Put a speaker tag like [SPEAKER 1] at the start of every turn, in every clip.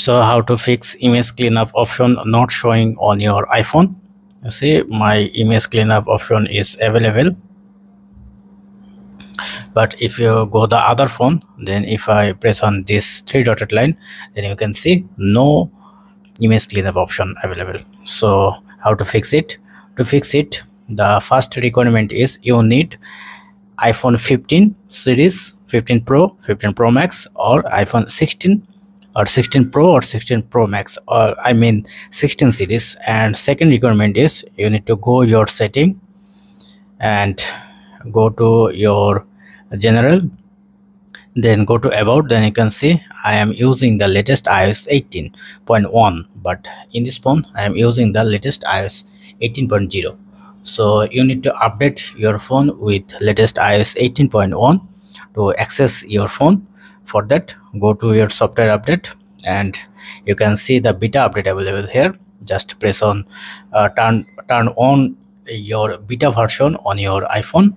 [SPEAKER 1] so how to fix image cleanup option not showing on your iphone. You see my image cleanup option is available. But if you go the other phone then if i press on this three dotted line then you can see no image cleanup option available. So how to fix it? To fix it the first requirement is you need iphone 15 series 15 pro 15 pro max or iphone 16 or 16 pro or 16 pro max or i mean 16 series. And second requirement is you need to go your setting and go to your general then go to about then you can see i am using the latest ios 18.1 but in this phone i am using the latest ios 18.0 so you need to update your phone with latest ios 18.1 to access your phone for that go to your software update and you can see the beta update available here. Just press on uh, turn turn on your beta version on your iphone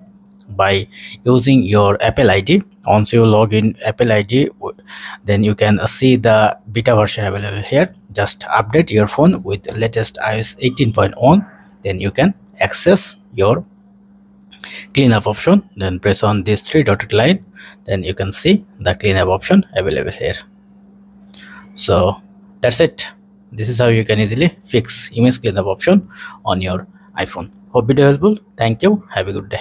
[SPEAKER 1] by using your apple id once you log in apple id then you can see the beta version available here. Just update your phone with latest ios 18.1 then you can access your cleanup option then press on this three dotted line. Then you can see the cleanup option available here. So that's it. This is how you can easily fix image cleanup option on your iphone. Hope video helpful. Thank you. Have a good day